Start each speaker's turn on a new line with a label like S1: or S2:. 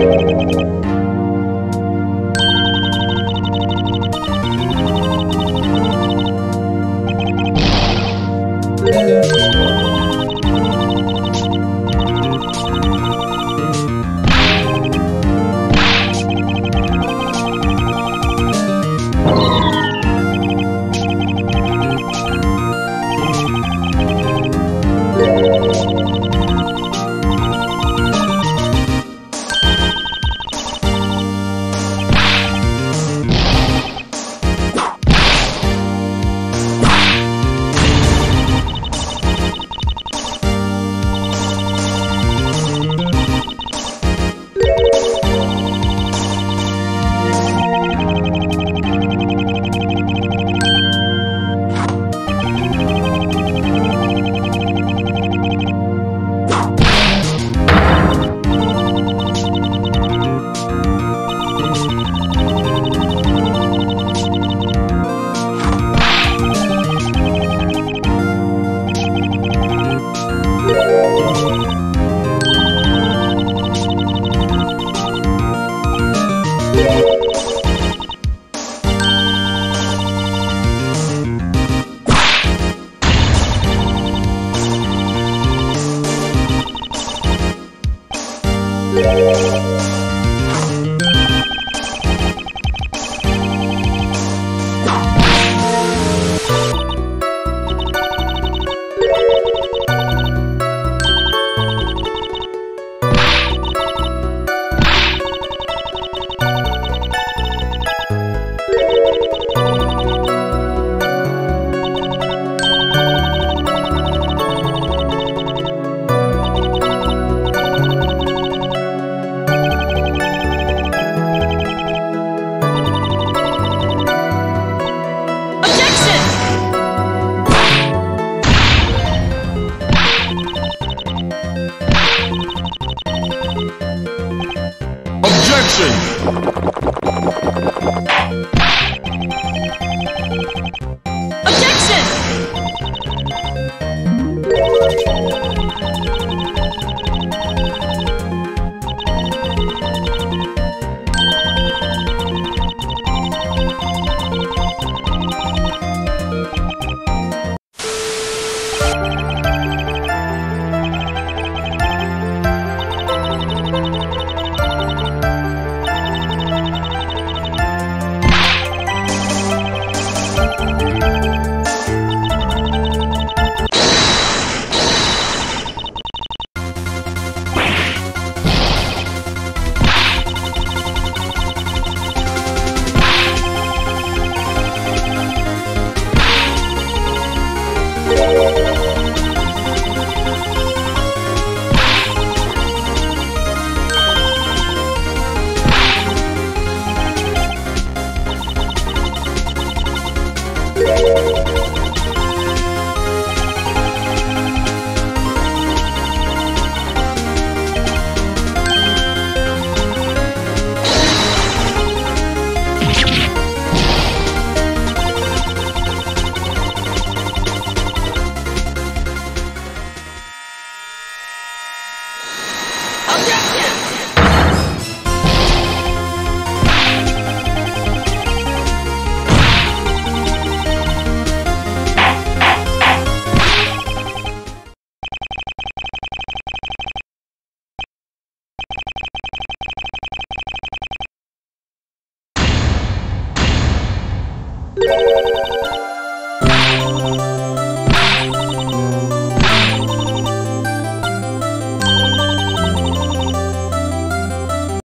S1: Thank you. Música Objection! Objection! Thank you.